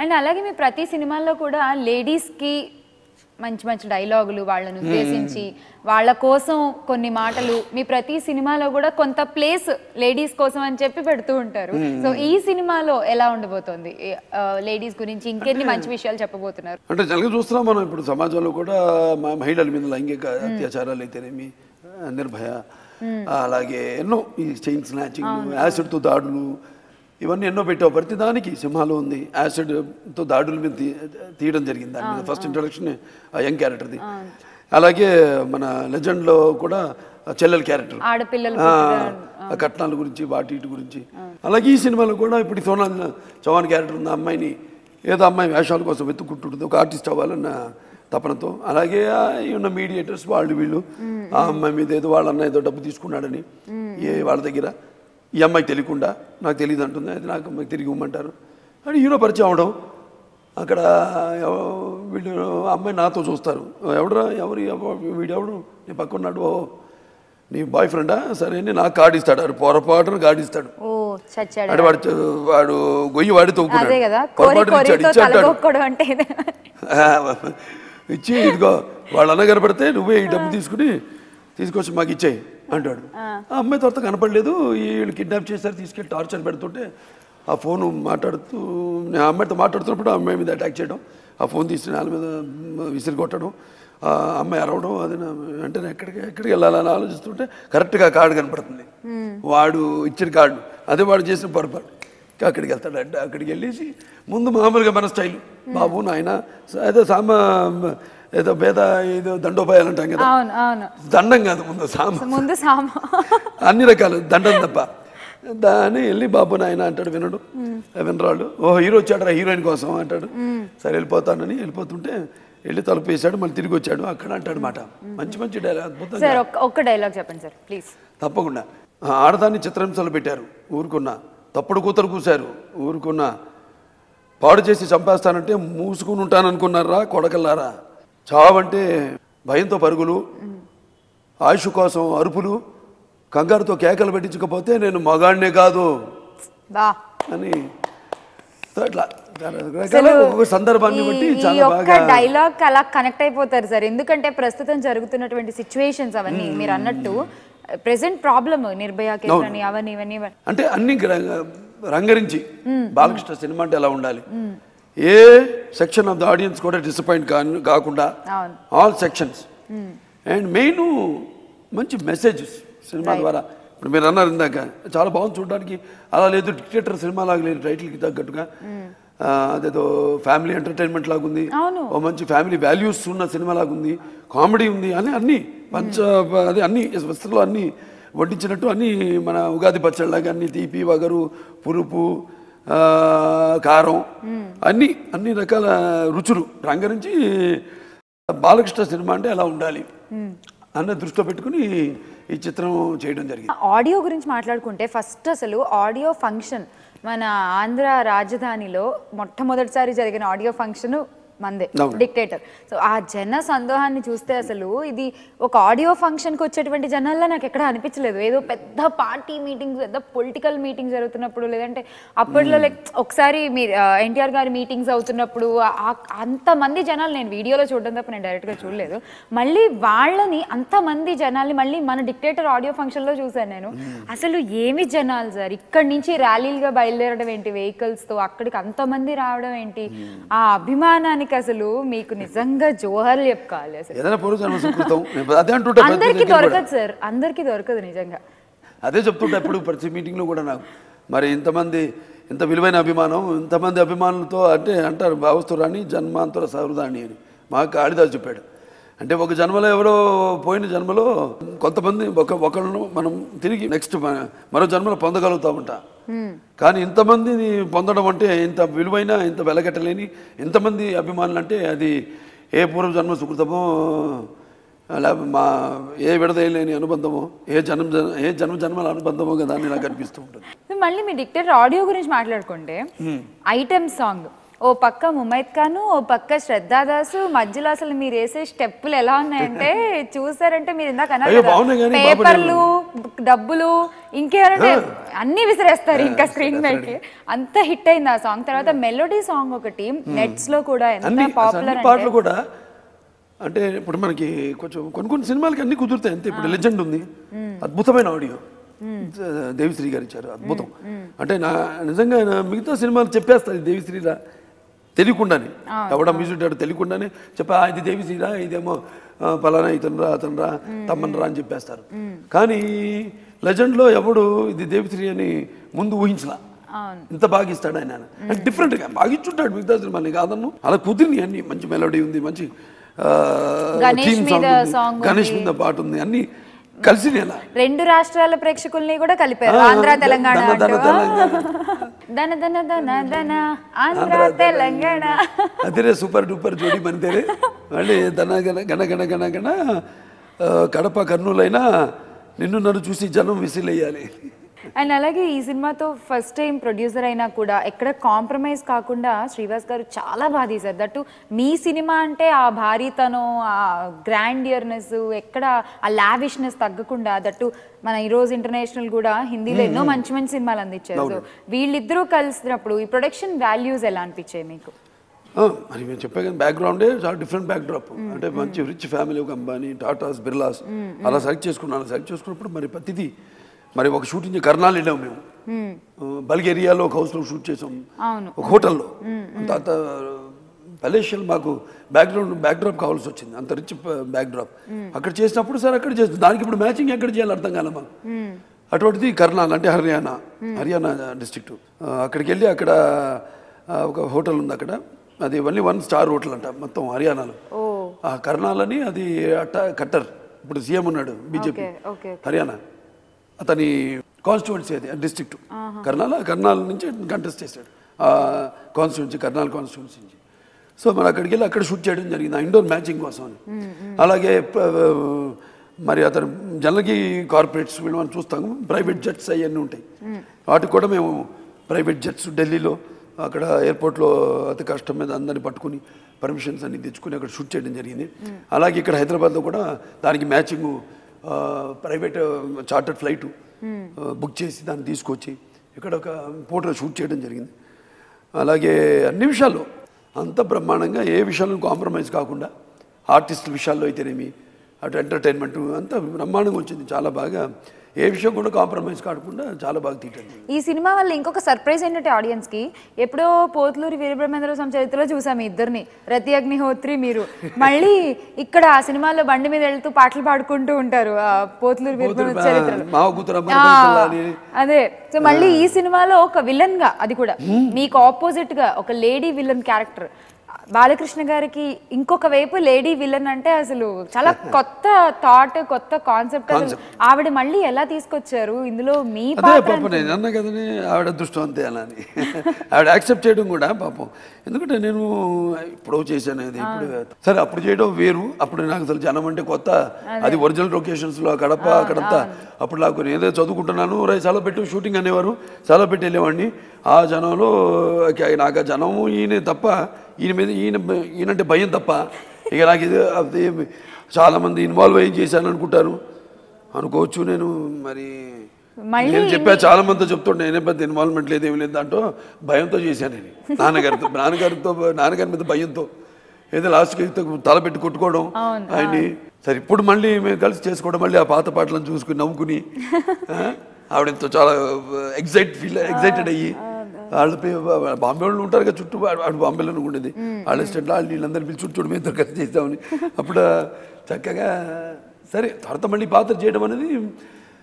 And అలాగే మీ ప్రతి సినిమాల్లో కూడా లేడీస్కి మంచి మంచి డైలాగులు వాళ్ళని ఉద్దేశించి వాళ్ళ కోసం కొన్ని మాటలు మీ ప్రతి సినిమాలో కూడా కొంత ప్లేస్ లేడీస్ కోసం అని చెప్పి పెడుతూ ఉంటారు. సో ఈ సినిమాలో ఎలా ఉండబోతోంది? లేడీస్ గురించి ఇంకెన్ని మంచి విషయాలు చెప్పబోతున్నారు? అంటే జనగా చూస్తున్నాం మనం ఇప్పుడు సమాజంలో కూడా మహిళల మీద లైంగిక అత్యాచారాలు అయితేనేమి నిర్భయ అలాగే ఎన్నో ఈ చైన్ స్నాచింగ్ యాసిడ్తో దాడులు ఇవన్నీ ఎన్నో పెట్టావు. ప్రతి దానికి సింహాలు ఉంది. యాసిడ్తో దాడుల మీద తీయడం జరిగింది. దాని మీద ఫస్ట్ ఇంట్రొడక్షన్ ఆ యంగ్ క్యారెక్టర్ది. అలాగే మన లెజెండ్లో కూడా చెల్లెల క్యారెక్టర్. కట్నాల గురించి వాటి ఇటు గురించి. అలాగే ఈ సినిమాలో కూడా ఇప్పుడు సోనాల్ చౌహాన్ క్యారెక్టర్ ఉన్న అమ్మాయిని ఏదో అమ్మాయి వేషాల కోసం వెతుక్కుంటుంటుంది. ఒక ఆర్టిస్ట్ అవ్వాలన్న తపనతో. అలాగే ఉన్న మీడియేటర్స్ వాళ్ళు వీళ్ళు. ఆ అమ్మాయి మీద ఏదో వాళ్ళ అన్న ఏదో డబ్బు తీసుకున్నాడని ఏ వాళ్ళ దగ్గర. ఈ అమ్మాయి తెలియకుండా నాకు తెలియదు అంటుంది. అయితే నాకు అమ్మాయి తిరిగి ఇవ్వమంటారు. అని హీరో పరిచయం అవడం అక్కడ వీళ్ళు అమ్మాయి నాతో చూస్తారు. ఎవడరా? ఎవరు? ఎవ- వీడెవడు? నీ పక్కన్నాడు ఓ నీ బాయ్ ఫ్రెండా? సరే అని నాకు కార్డు ఇస్తాడు. ఆడు పొరపాటున కార్డు ఇస్తాడు. ఆడు వాడు వాడు గొయ్యి వాడి తవ్వుకున్నాడు. పొరపాటున ఇచ్చాడు. అంటే ఇచ్చి ఇదిగో వాళ్ళ అన్న కనపడితే నువ్వే ఈ డబ్బు తీసుకుని తీసుకొచ్చి మాకు ఇచ్చేయి. అంటాడు. ఆ. అమ్మాయి తర్వాత కనపడలేదు వీళ్ళు కిడ్నాప్ చేశారు తీసుకెళ్ళి టార్చర్ పెడుతుంటే ఆ ఫోన్ మాట్లాడుతూ నేను ఆ అమ్మాయితో మాట్లాడుతున్నప్పుడు ఆ అమ్మాయి మీద అటాక్ చేయడం ఆ ఫోన్ తీసి వాళ్ళ మీద విసిరి కొట్టడం ఆ అమ్మాయి అరవడం అది వెంటనే ఎక్కడికి ఎక్కడికి వెళ్ళాలని ఆలోచిస్తుంటే కరెక్ట్గా కార్డు కనపడుతుంది. వాడు ఇచ్చిన కార్డు అదే వాడు చేసిన పొరపాటు. అక్కడికి వెళ్తాడు అంటే అక్కడికి వెళ్ళేసి ముందు మామూలుగా మన స్టైల్ బాబు నాయన ఏదో సామ ఏదో భేద ఏదో దండోపాయాలు అంటాం కదా. అవును అవును. దండం కాదు ముందు సామ. ముందు సామ. అన్ని రకాలు దండం తప్ప. దాన్ని వెళ్ళి బాబు నాయన అంటాడు వినడు. వినరాడు. ఓ హీరో వచ్చాడు హీరోయిన్ కోసం అంటాడు. సరే వెళ్ళిపోతానని వెళ్ళిపోతుంటే వెళ్ళి తలుపు వేసాడు మళ్ళీ తిరిగి వచ్చాడు. అక్కడ అంటాడు మాట. మంచి మంచి డైలాగ్ అద్భుతంగా. సార్ ఒక్క డైలాగ్ చెప్పండి సార్ ప్లీజ్. తప్పకుండా. ఆడదాన్ని చిత్రహింసలు పెట్టారు. ఊరుకున్నా. తప్పుడు కూతురు కూశారు. ఊరుకున్నా. పాడు చేసి చంపేస్తానంటే మూసుకుని ఉంటాననుకున్నారా కొడకల్లారా? చావంటే భయంతో పరుగులు ఆయుష్ కోసం అరుపులు కంగారుతో కేకలు పెట్టించకపోతే నేను మగాడినే కాదు. అని సందర్భాన్ని బట్టి డైలాగ్ అలా కనెక్ట్ అయిపోతారు సార్. ఎందుకంటే ప్రస్తుతం జరుగుతున్నటువంటి సిచ్యువేషన్స్ అవన్నీ మీరు అన్నట్టు ప్రెసెంట్ ప్రాబ్లమ్ నిర్భయ కేసు అని అవన్నీ ఇవన్నీ. అంటే అన్ని గ్ర- రంగరించి బాలకృష్ణ సినిమా అంటే ఎలా ఉండాలి? ఏ సెక్షన్ ఆఫ్ ద ఆడియన్స్ కూడా డిసప్పాయింట్ కాకుండా ఆల్ సెక్షన్స్ అండ్ మెయిన్ మంచి మెసేజెస్ సినిమా ద్వారా. ఇప్పుడు మీరు అన్నారు ఇందాక చాలా బాగుంది చూడడానికి. అలా లేదు డిక్టేటర్ సినిమా లాగా లేదు టైటిల్కి తగ్గట్టుగా. ఆ, అదేదో ఫ్యామిలీ ఎంటర్టైన్మెంట్ లాగా ఉంది అవును. ఓ మంచి ఫ్యామిలీ వాల్యూస్ ఉన్న సినిమా లాగా ఉంది కామెడీ ఉంది అని అన్ని పంచ అదే అన్ని వస్తువులు అన్ని వడ్డించినట్టు అన్ని మన ఉగాది పచ్చళ్ళలాగా అన్ని తీపి వగరు పులుపు కారం అన్ని అన్ని రకాల రుచులు. నుంచి బాలకృష్ణ సినిమా అంటే ఎలా ఉండాలి అన్న దృష్టిలో పెట్టుకుని ఈ చిత్రం చేయడం జరిగింది. ఆడియో గురించి మాట్లాడుకుంటే ఫస్ట్ అసలు ఆడియో ఫంక్షన్ మన ఆంధ్ర రాజధానిలో మొట్టమొదటిసారి జరిగిన ఆడియో ఫంక్షన్ మందే. డిక్టేటర్ సో ఆ జన సందోహాన్ని చూస్తే అసలు ఇది ఒక ఆడియో ఫంక్షన్కి వచ్చేటువంటి జనాల్లో నాకు ఎక్కడ అనిపించలేదు. ఏదో పెద్ద పార్టీ మీటింగ్ పెద్ద పొలిటికల్ మీటింగ్ జరుగుతున్నప్పుడు లేదంటే అప్పట్లో లైక్ ఒకసారి మీరు ఎన్టీఆర్ గారి మీటింగ్స్ అవుతున్నప్పుడు అంతమంది జనాలు నేను వీడియోలో చూడడం తప్ప నేను డైరెక్ట్గా చూడలేదు. మళ్ళీ వాళ్ళని అంతమంది జనాల్ని మళ్ళీ మన డిక్టేటర్ ఆడియో ఫంక్షన్లో చూశాను నేను. అసలు ఏమి జనాలు సార్? ఇక్కడి నుంచి ర్యాలీలుగా బయలుదేరడం ఏంటి? వెహికల్స్తో అక్కడికి అంతమంది రావడం ఏంటి? ఆ అభిమానానికి అసలు మీకు నిజంగా జోహర్లు చెప్పుకోవాలి అసలు. ఏదైనా పూర్వజన్మ సుకృతం. అదే అంటుంటా ప్రతి అందరికీ దగ్గర కూడా. దొరకదు సార్ అందరికీ దొరకదు నిజంగా. అదే చెప్తుంటా ఎప్పుడు ప్రతి మీటింగ్లో కూడా నాకు. మరి ఇంతమంది ఇంత విలువైన అభిమానం ఇంతమంది అభిమానులతో అంటే అంటారు భావస్తురాని జన్మాంతర సహృదాని అని. మాకు కాళిదాసు చెప్పాడు అంటే ఒక జన్మలో ఎవరో పోయిన జన్మలో కొంతమంది ఒక ఒకళ్ళను మనం తిరిగి నెక్స్ట్ మరో జన్మలో పొందగలుగుతా ఉంటా. కానీ ఇంతమందిని పొందడం అంటే ఇంత విలువైన ఇంత వెలగట్టలేని ఇంతమంది అభిమానులు అంటే అది ఏ పూర్వ జన్మ సుకృతమో అలా మా ఏ విడదలేని అనుబంధమో ఏ జన్మ జన్- ఏ జన్మ జన్మల అనుబంధమో కదా అని నాకు అనిపిస్తూ ఉంటుంది. మళ్ళీ మీ డిక్టేటర్ ఆడియో గురించి మాట్లాడుకుంటే ఐటమ్ సాంగ్ ఓ పక్క ముమైత్ ఖాను ఓ పక్క శ్రద్ధాదాసు మధ్యలో అసలు మీరు వేసే స్టెప్పులు ఎలా ఉన్నాయంటే చూసారంటే మీరు ఇందాక పేపర్లు డబ్బులు ఇంకేమంటే అన్ని విసిరేస్తారు ఇంకా స్క్రీన్ పైకి. అంత హిట్ అయింది ఆ సాంగ్. తర్వాత మెలోడీ సాంగ్ ఒకటి నెట్స్లో కూడా ఎంత పాపులర్ పాటలు కూడా అంటే ఇప్పుడు మనకి కొంచెం కొన్ని కొన్ని సినిమాలకి అన్ని కుదురుతాయి. అంతే ఇప్పుడు లెజెండ్ ఉంది. అద్భుతమైన ఆడియో. దేవిశ్రీ గారు ఇచ్చారు. అద్భుతం. అంటే నా నిజంగా మిగతా సినిమాలు చెప్పేస్తారు దేవిశ్రీరా తెలియకుండానే. ఎవడ మ్యూజిక్ డైరెక్టర్ తెలియకుండానే చెప్పా "ఆ, ఇది దేవిశ్రీరా ఇదేమో పలానా ఇతనురా అతనురా తమ్మనరా అని చెప్పేస్తారు. కానీ లెజెండ్లో ఎవడు ఇది దేవిశ్రీ అని ముందు ఊహించలా. ఇంత బాగా ఇస్తాడు ఆయన. అంటే డిఫరెంట్గా బాగా ఇచ్చుంటాడు మిగతా సినిమాని కాదన్ను. అలా కుదిరిని అన్ని. మంచి మెలోడీ ఉంది మంచి గణేష్ మీద పాట ఉంది. అన్ని కలిసి రెండు రాష్ట్రాల ప్రేక్షకుల్ని కూడా కలిపారు. ఆంధ్ర తెలంగాణ దన దన. దన దన ఆంధ్ర తెలంగాణ. అదిరే సూపర్ డూపర్ జోడి మనతేరే మళ్ళీ దన గన గన గన గన గన కడప కర్నూలైనా నిన్ను నన్ను చూసి జనం విసిలేయాలి. అండ్ అలాగే ఈ సినిమాతో ఫస్ట్ టైం ప్రొడ్యూసర్ అయినా కూడా ఎక్కడ కాంప్రమైజ్ కాకుండా శ్రీవాస్ గారు చాలా బాగా తీశారు. దట్టు మీ సినిమా అంటే ఆ భారీతనం ఆ గ్రాండియర్నెస్ ఎక్కడ ఆ లావిష్నెస్ తగ్గకుండా దట్టు మన ఈరోజు ఇంటర్నేషనల్ కూడా హిందీలో ఎన్నో మంచి మంచి సినిమాలు అందించారు. సో వీళ్ళిద్దరూ కలిసినప్పుడు ఈ ప్రొడక్షన్ వాల్యూస్ ఎలా అనిపించాయి మీకు? మరి మేము చెప్పే కానీ బ్యాక్గ్రౌండే చాలా డిఫరెంట్ బ్యాక్డ్రాప్ అంటే మంచి రిచ్ ఫ్యామిలీ ఒక అంబానీ టాటాస్ బిర్లాస్ అలా సెలెక్ట్ చేసుకున్నాను. సెలెక్ట్ చేసుకున్నప్పుడు మరి ప్రతిదీ మరి ఒక షూటింగ్ కర్నాల్ వెళ్ళాము మేము. బల్గేరియాలో ఒక హౌస్లో షూట్ చేసాం. ఒక హోటల్లో. తర్వాత పలేషియల్ మాకు బ్యాక్గ్రౌండ్ బ్యాక్డ్రాప్ కావాల్సి వచ్చింది. అంత రిచ్ బ్యాక్డ్రాప్ అక్కడ చేసినప్పుడు సార్ అక్కడ చేస్తాం దానికి ఇప్పుడు మ్యాచింగ్ ఎక్కడ చేయాలి అర్థం కాలే మాకు. అటువంటిది కర్నాల్ అంటే హర్యానా. హర్యానా డిస్ట్రిక్ట్ అక్కడికి వెళ్ళి అక్కడ ఒక హోటల్ ఉంది అక్కడ. అది ఓన్లీ వన్ స్టార్ హోటల్ అంట మొత్తం హర్యానాలో. ఆ కర్నాల్ అని అది అట్ట కట్టర్. ఇప్పుడు సీఎం ఉన్నాడు బీజేపీ. హర్యానా. అతని కాన్స్టిట్యువెన్సీ అది డిస్ట్రిక్ట్ కర్నాల్ కర్నాల్ నుంచి కంటెస్ట్ చేశాడు. ఆ కాన్స్టిట్యున్సీ కర్నాల్ కాన్స్టిట్యున్సీ నుంచి. సో మరి అక్కడికి వెళ్ళి అక్కడ షూట్ చేయడం జరిగింది. ఆ ఇండోర్ మ్యాచింగ్ కోసం అని. అలాగే మరి అతను జనరల్కి కార్పొరేట్స్ వీళ్ళు మనం చూస్తాము ప్రైవేట్ జెట్స్ అవన్నీ ఉంటాయి. వాటికి కూడా మేము ప్రైవేట్ జెట్స్ ఢిల్లీలో అక్కడ ఎయిర్పోర్ట్లో అతి కష్టం మీద అందరిని పట్టుకుని పర్మిషన్స్ అన్ని తెచ్చుకుని అక్కడ షూట్ చేయడం జరిగింది. అలాగే ఇక్కడ హైదరాబాద్లో కూడా దానికి matching private chartered flight book చేసి దాన్ని తీసుకొచ్చి ఇక్కడ ఒక ఫోటో షూట్ చేయడం జరిగింది. అలాగే అన్ని విషయాల్లో అంత బ్రహ్మాండంగా ఏ విషయాలను కాంప్రమైజ్ కాకుండా ఆర్టిస్ట్ విషయాల్లో అయితేనేమి అటు ఎంటర్టైన్మెంట్ అంతా బ్రహ్మాండంగా వచ్చింది చాలా బాగా. ఏ విషయం కూడా కాంప్రమైజ్ కాకుండా చాలా బాగా తీయటండి ఈ సినిమా వల్ల ఇంకొక సర్ప్రైజ్ ఏంటంటే ఆడియన్స్కి ఎప్పుడో పోతులూరి వీరబ్రహ్మేంద్ర స్వామి చరిత్రలో చూసాం మీ ఇద్దరిని. రతి అగ్నిహోత్రి మీరు. మళ్ళీ ఇక్కడ ఆ సినిమాలో బండి మీద వెళ్తూ పాటలు పాడుకుంటూ ఉంటారు పోతులూరి వీరబ్రహ్మేంద్ర అదే. సో మళ్ళీ ఈ సినిమాలో ఒక విలన్గా అది కూడా. మీకు ఆపోజిట్గా ఒక లేడీ విలన్ క్యారెక్టర్ బాలకృష్ణ గారికి ఇంకొక వైపు లేడీ విలన్ అంటే అసలు చాలా కొత్త థాట్ కొత్త కాన్సెప్ట్ ఆవిడ మళ్ళీ ఎలా తీసుకొచ్చారు? ఇందులో మీ పాపం నేను అన్నా కదని ఆవిడ అదృష్టం అంతే అలా అని. ఆవిడ యాక్సెప్ట్ చేయడం కూడా పాపం. ఎందుకంటే నేను ఇప్పుడు చేశాను అది ఇప్పుడు సరే అప్పుడు చేయడం వేరు. అప్పుడు నాకు అసలు జనం అంటే కొత్త. అది. ఒరిజినల్ లొకేషన్స్లో కడప అక్కడంతా. అప్పుడు నాకు నేను ఏదో చదువుకుంటున్నాను రై చాలా పెట్టి షూటింగ్ అనేవారు. చాలా పెట్టి వెళ్ళేవాడిని. ఆ జనంలో నాకు ఆ జనము ఈయన తప్ప ఈయన మీద ఈయన ఈయనంటే భయం తప్ప. ఇక నాకు ఇది అది చాలామంది ఇన్వాల్వ్ అయ్యి చేశాను అనుకుంటారు అనుకోవచ్చు నేను మరి నేను చెప్పా చాలా మందితో చెప్తుంటే నేనే పెద్ద ఇన్వాల్వ్మెంట్ లేదు ఏమి లేదు దాంట్లో భయంతో చేశాను నేను. నాన్నగారితో నాన్నగారితో నాన్నగారి మీద భయంతో. ఏదో లాస్ట్కి తల పెట్టి కొట్టుకోవడం ఆయన్ని. సరే ఇప్పుడు మళ్ళీ మేము కలిసి చేసుకోవడం మళ్ళీ ఆ పాత పాటలను చూసుకుని నవ్వుకుని ఆవిడతో చాలా ఎగ్జైట్ ఫీల్ ఎగ్జైటెడ్ అయ్యి. వాళ్ళు బాంబే వాళ్ళు ఉంటారు కదా చుట్టూ ఆడు బాంబేలోనే ఉండేది. వాళ్ళ స్టేట్లో వాళ్ళు వీళ్ళందరినీ పిలిచి చుట్టూ మేము కలిసి చేస్తామని అప్పుడు చక్కగా సరే తర్వాత మళ్ళీ పాత్ర చేయడం అనేది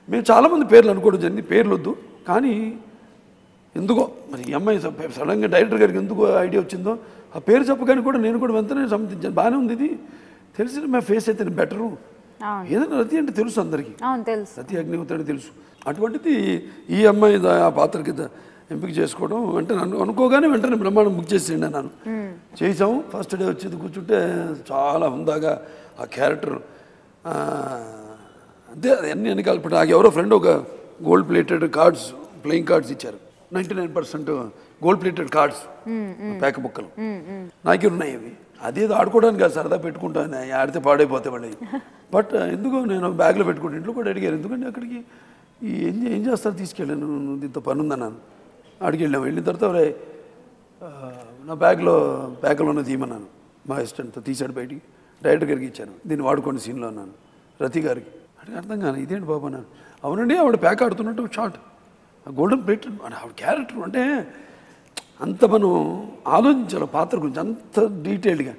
మేము చాలామంది పేర్లు అనుకోవడం జరిగింది. పేర్లు వద్దు కానీ ఎందుకో మరి ఈ అమ్మాయి సడన్గా డైరెక్టర్ గారికి ఎందుకు ఐడియా వచ్చిందో ఆ పేరు చెప్పగానే కూడా నేను కూడా వెంటనే సమ్మతించాను. బాగానే ఉంది ఇది. తెలిసిన మా ఫేస్ అయితే బెటరు. ఏదైనా రతి అంటే తెలుసు అందరికీ. సతీ అగ్నిహోత్రుడు తెలుసు. అటువంటిది ఈ అమ్మాయి ఆ పాత్రకి ద- ఎంపిక చేసుకోవడం అంటే నన్ను అనుకోగానే వెంటనే బ్రహ్మాండం బుక్ చేసేయండి నన్ను చేసాము ఫస్ట్ డే వచ్చేది కూర్చుంటే చాలా హుందాగా ఆ క్యారెక్టర్ అంతే అన్ని అన్ని కలిపి నాకు ఎవరో ఫ్రెండ్ ఒక gold plated cards playing cards ఇచ్చారు. Ninety nine percent gold plated cards పేక బుక్కలు. నాకే ఉన్నాయి అవి. అదేదో ఆడుకోవడానికి కాదు సరదా పెట్టుకుంటాను. ఆడితే పాడైపోతే వాళ్ళు బట్ ఎందుకో నేను బ్యాగ్లో పెట్టుకుంటే ఇంట్లో కూడా అడిగారు. ఎందుకంటే అక్కడికి? ఏం ఏం చేస్తారు? తీసుకెళ్ళాను దీంతో పని ఉందన్నాను అడిగి వెళ్ళాం. వెళ్ళిన తర్వాత "ఒరేయ్, ఆ, నా బ్యాగ్లో బ్యాగ్లో ఉన్న తీయమన్నాను. మా అసిస్టెంట్తో తీసాడు బయటికి. డైరెక్టర్ గారికి ఇచ్చాను. దీన్ని వాడుకోండి సీన్లో అన్నాను. రతి గారికి. అడిగి అర్థం కాదు ఇదేంటి బాబు అన్నాను. అవునండి ఆవిడ ప్యాక్ ఆడుతున్నట్టు షార్ట్ గోల్డెన్ ప్లేట్ ఆవిడ క్యారెక్టర్ అంటే అంత మనం ఆలోచించాలి పాత్ర గురించి అంత డీటెయిల్డ్గా.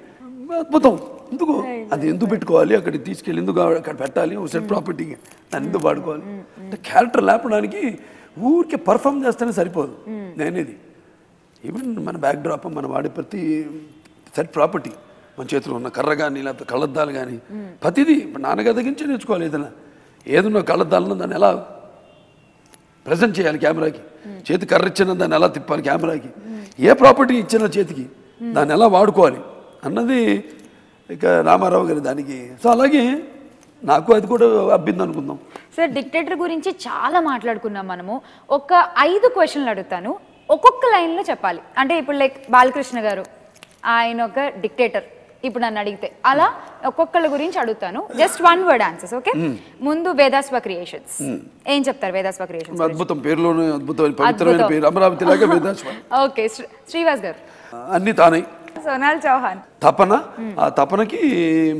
అద్భుతం. ఎందుకు? అది ఎందుకు పెట్టుకోవాలి? అక్కడికి తీసుకెళ్ళి ఎందుకు అక్కడ పెట్టాలి? ఒక సెట్ ప్రాపర్టీగా. దాన్ని ఎందుకు వాడుకోవాలి? అంటే క్యారెక్టర్ లేపడానికి ఊరికే పర్ఫామ్ చేస్తేనే సరిపోదు. నేనేది. ఈవెన్ మన బ్యాక్ డ్రాప్ మనం వాడే ప్రతి సెట్ ప్రాపర్టీ మన చేతిలో ఉన్న కర్ర కానీ లేకపోతే కళ్ళద్దాలు కానీ ప్రతిదీ నాన్నగారి దగ్గర నుంచే నేర్చుకోవాలి ఏదైనా. ఏదన్నా కళ్ళద్దాలను దాన్ని ఎలా ప్రజెంట్ చేయాలి కెమెరాకి చేతి కర్ర ఇచ్చిన దాన్ని ఎలా తిప్పాలి కెమెరాకి ఏ ప్రాపర్టీ ఇచ్చిన చేతికి దాన్ని ఎలా వాడుకోవాలి? అన్నది ఇక రామారావు గారి దానికి. సో అలాగే నాకు అది కూడా అబ్బింది అనుకుందాం. సార్ డిక్టేటర్ గురించి చాలా మాట్లాడుకున్నాం మనము. ఒక ఐదు క్వశ్చన్లు అడుగుతాను. ఒక్కొక్క లైన్లో చెప్పాలి. అంటే ఇప్పుడు లైక్ బాలకృష్ణ గారు ఆయన ఒక డిక్టేటర్. ఇప్పుడు నన్ను అడిగితే అలా ఒక్కొక్కళ్ళ గురించి అడుగుతాను. Just one word answers okay? ముందు వేదాస్వ క్రియేషన్స్. ఏం చెప్తారు వేదాస్వ క్రియేషన్స్ అద్భుతం. పేరులోనే అద్భుతమైన పవిత్రమైన. పేరు. అమరావతి లాగా వేదాశ్వ. ఓకే శ్రీ- శ్రీవాస్ గారు. అన్నీ తానై. సోనాల్ చౌహాన్. తపన? ఆ తపనకి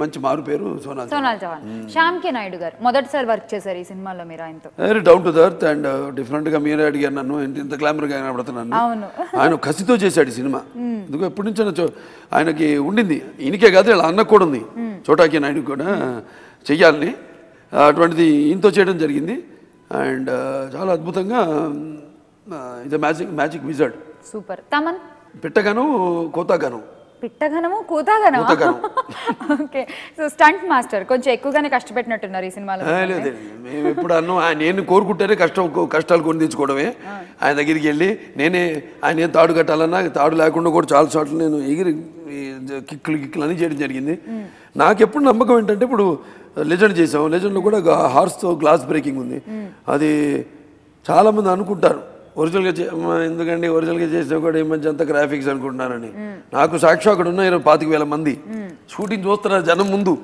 మంచి మారు పేరు సోనాల్ సోనాల్ చౌహాన్. శ్యామ్ కే నాయుడు గారు మొదటిసారి వర్క్ చేశారు ఈ సినిమాలో మీరు ఆయనతో. Very down to earth and డిఫరెంట్గా మీరే అడిగారు నన్ను ఇంత ఇంత గ్లామర్గా కనబడుతున్నాను అవును. ఆయన కసితో చేశాడు ఈ సినిమా. ఎందుకు ఎప్పటి నుంచో ఆయనకి ఉండింది. ఈయనకే కాదు వీళ్ళ అన్నకు కూడా ఉంది. చోటాకి నాయుడు కూడా చెయ్యాలని. అటువంటిది ఈయనతో చేయడం జరిగింది. అండ్ చాలా అద్భుతంగా ఇది magic magic wizard. Super. Thaman? పిట్టగాను కోతాగాను. పిట్టగనము కూతాగనము? కూతగనం. ఓకే. సో స్టంట్ మాస్టర్ కొంచెం ఎక్కువగానే కష్టపెట్టినట్టున్నారు ఈ సినిమాలో లేదు మేము ఎప్పుడు అన్ను ఆయన నేను కోరుకుంటేనే కష్టం కష్టాలు కొని తెచ్చుకోవడమే ఆయన దగ్గరికి వెళ్ళి నేనే ఆయన ఏం తాడు కట్టాలన్నా తాడు లేకుండా కూడా చాలా చోట్ల నేను ఎగిరి కిక్కులు కిక్కులు అన్నీ చేయడం జరిగింది. నాకు ఎప్పుడు నమ్మకం ఏంటంటే ఇప్పుడు లెజెండ్ చేసాం లెజెండ్లో కూడా హార్స్తో గ్లాస్ బ్రేకింగ్ ఉంది. అది చాలామంది అనుకుంటారు. ఒరిజినల్గా ఎందుకండి ఒరిజినల్గా చేసినా కూడా ఈ మధ్య అంత గ్రాఫిక్స్ అనుకుంటున్నానని. నాకు సాక్షి అక్కడ ఉన్న ఇరవై పాతిక వేల మంది. షూటింగ్ చూస్తున్నారు జనం ముందు.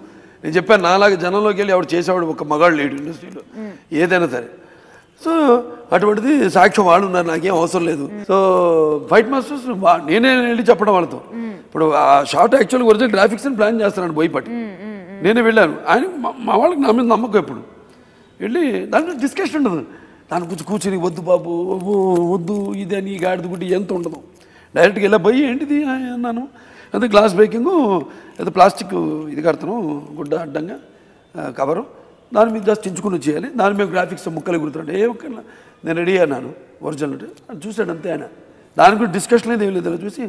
నేను చెప్పాను నాలాగా జనంలోకి వెళ్ళి ఆవిడ చేసేవాడు ఒక మగాడు లేడు ఇండస్ట్రీలో. ఏదైనా సరే. సో అటువంటిది సాక్ష్యం వాళ్ళు ఉన్నారు నాకేం అవసరం లేదు. సో ఫైట్ మాస్టర్స్ నేనే వెళ్ళి చెప్పడం వాళ్ళతో. ఇప్పుడు ఆ షార్ట్ యాక్చువల్గా ఒరిజినల్ గ్రాఫిక్స్ అని ప్లాన్ చేస్తున్నాడు బోయపాటి. నేనే వెళ్ళాను. ఆయన మా- మా వాళ్ళకి నా మీద నమ్మకం ఎప్పుడు. వెళ్ళి దాంట్లో డిస్కషన్ ఉండదు. దాని గురించి కూర్చొని వద్దు బాబు ఓ, వద్దు ఇది అని గాడిద గుడ్డి ఎంత ఉండదు. డైరెక్ట్గా ఇలా పోయి ఏంటిది? అన్నాను. అదే గ్లాస్ బేకింగ్ ఏదో ప్లాస్టిక్ ఇది కడతాను గుడ్డ అడ్డంగా కవరు దాని మీద జస్ట్ చించుకుని చేయాలి దాని మీద గ్రాఫిక్స్ ముక్కలు గుర్తుంటే ఏ ఒక్క నేను రెడీ అన్నాను ఒరిజినల్ అంటే చూశాడు అంతే ఆయన. దాని గురించి డిస్కషన్ లేదు ఏం లేదు అలా చూసి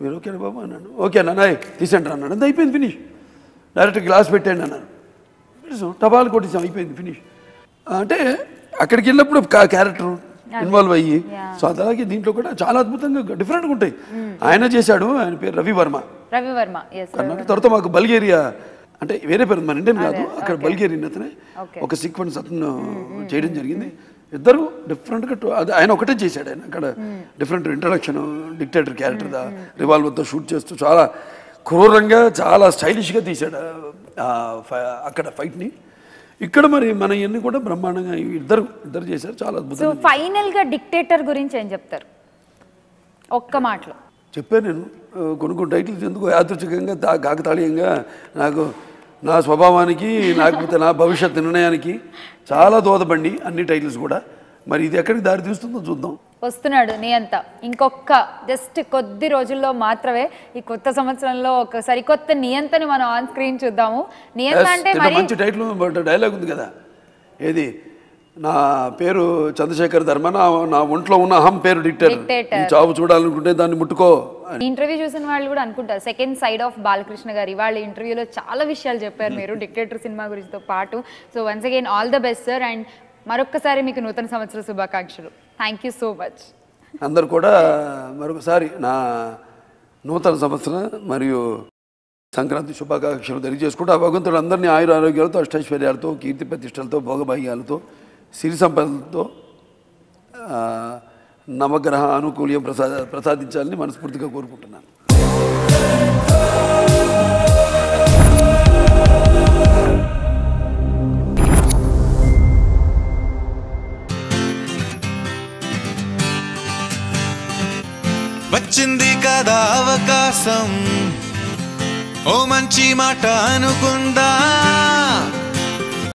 మీరు ఓకేనా బాబు? అన్నాను ఓకే అన్న తీసండి అన్నాడు. అంత అయిపోయింది ఫినిష్ డైరెక్ట్ గ్లాస్ పెట్టండి అన్నాను పెట్టేసాం టపాలు కొట్టేసాం అయిపోయింది ఫినిష్ అంటే అక్కడికి వెళ్ళినప్పుడు క్యారెక్టర్ ఇన్వాల్వ్ అయ్యి. సో అలాగే దీంట్లో కూడా చాలా అద్భుతంగా డిఫరెంట్గా ఉంటాయి. ఆయన చేశాడు ఆయన పేరు రవి వర్మ. రవివర్మ ఎస్ కర్ణాటక. తర్వాత మాకు బల్గేరియా అంటే వేరే పేరు మన ఇండియన్ కాదు అక్కడ బల్గేరియన్ అతనే. ఒక సీక్వెన్స్ అతను చేయడం జరిగింది. ఇద్దరు డిఫరెంట్గా టు- అది ఆయన ఒకటే చేశాడు ఆయన. అక్కడ డిఫరెంట్ ఇంట్రడక్షన్ డిక్టేటర్ క్యారెక్టర్ రివాల్వర్తో షూట్ చేస్తూ చాలా క్రూరంగా చాలా స్టైలిష్గా తీశాడు ఆ ఫ- అక్కడ ఫైట్ని ఇక్కడ మరి మన ఇవన్నీ కూడా బ్రహ్మాండంగా ఇద్దరు ఇద్దరు చేశారు. చాలా సో అద్భుతంగా ఫైనల్గా డిక్టేటర్ గురించి ఏం చెప్తారు? ఒక్క మాటలో. చెప్పాను నేను. ఆ, కొన్ని కొన్ని టైటిల్స్ ఎందుకు యాదృచ్ఛికంగా తా కాకతాళీయంగా నాకు నా స్వభావానికి లేకపోతే నా భవిష్యత్ నిర్ణయానికి చాలా దోదబండి అన్ని టైటిల్స్ కూడా. మరి ఇది ఎక్కడికి దారి తీస్తుందో చూద్దాం. వస్తున్నాడు నీ అంత. ఇంకొక జస్ట్ కొద్ది రోజుల్లో మాత్రమే ఈ కొత్త సంవత్సరంలో ఒక సరికొత్త నియంతని మనం ఆన్ స్క్రీన్ చూద్దాము. నియంత అంటే మంచి టైటిల్ డైలాగ్ ఉంది కదా. ఏది? నా పేరు చంద్రశేఖర్ ధర్మ నా నా ఒంట్లో ఉన్న అహం పేరు డిక్టర్ చావు చూడాలనుకుంటే దాన్ని ముట్టుకో ఇంటర్వ్యూ చూసిన వాళ్ళు కూడా అనుకుంటారు. సెకండ్ సైడ్ ఆఫ్ బాలకృష్ణ గారు ఇవాళ ఇంటర్వ్యూలో చాలా విషయాలు చెప్పారు మీరు డిక్టేటర్ సినిమా గురించితో పాటు. So once again all the best sir and మరొక్కసారి మీకు నూతన సంవత్సర శుభాకాంక్షలు. థ్యాంక్ యూ సో మచ్ అందరు కూడా మరొకసారి నా నూతన సంవత్సరం మరియు సంక్రాంతి శుభాకాంక్షలు తెలియజేసుకుంటూ ఆ భగవంతుడు అందరినీ ఆయుర ఆరోగ్యాలతో అష్టైశ్వర్యాలతో కీర్తి ప్రతిష్టలతో భోగభాగ్యాలతో సిరి సంపదలతో నవగ్రహ అనుకూల్యం ప్రసాద ప్రసాదించాలని మనస్ఫూర్తిగా కోరుకుంటున్నాను. వచ్చింది కదా అవకాశం. ఓ మంచి మాట అనుకుందా.